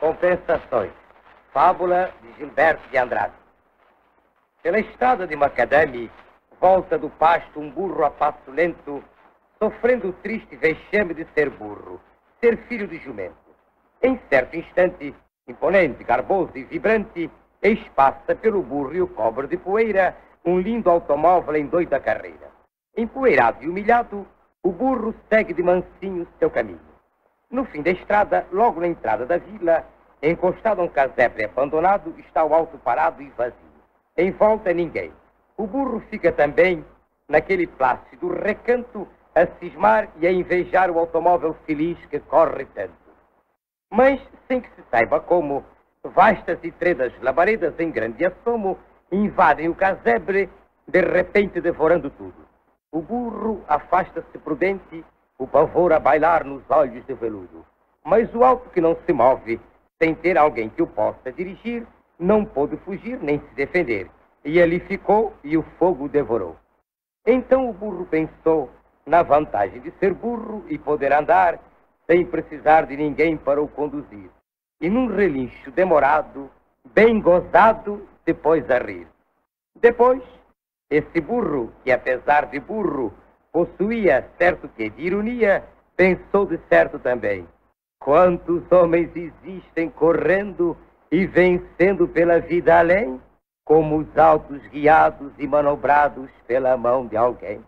Compensações. Fábula de Gilberto de Andrade. Pela estrada de Macadame, volta do pasto um burro a passo lento, sofrendo o triste vexame de ser burro, ser filho de jumento. Em certo instante, imponente, garboso e vibrante, espaça pelo burro e o cobre de poeira um lindo automóvel em doida carreira. Empoeirado e humilhado, o burro segue de mansinho seu caminho. No fim da estrada, logo na entrada da vila, encostado a um casebre abandonado, está o alto parado e vazio. Em volta ninguém. O burro fica também naquele plácido recanto a cismar e a invejar o automóvel feliz que corre tanto. Mas, sem que se saiba como, vastas e tredas labaredas em grande assomo invadem o casebre, de repente devorando tudo. O burro afasta-se prudente, o pavor a bailar nos olhos de veludo. Mas o alto que não se move, sem ter alguém que o possa dirigir, não pôde fugir nem se defender. E ali ficou e o fogo devorou. Então o burro pensou na vantagem de ser burro e poder andar sem precisar de ninguém para o conduzir. E num relincho demorado, bem gozado, depois a rir. Depois, esse burro, que apesar de burro, possuía certo que de ironia, pensou de certo também. Quantos homens existem correndo e vencendo pela vida além, como os altos guiados e manobrados pela mão de alguém?